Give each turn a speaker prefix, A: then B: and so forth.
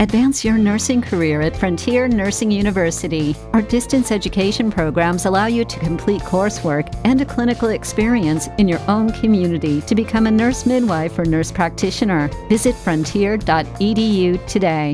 A: Advance your nursing career at Frontier Nursing University. Our distance education programs allow you to complete coursework and a clinical experience in your own community to become a nurse midwife or nurse practitioner. Visit frontier.edu today.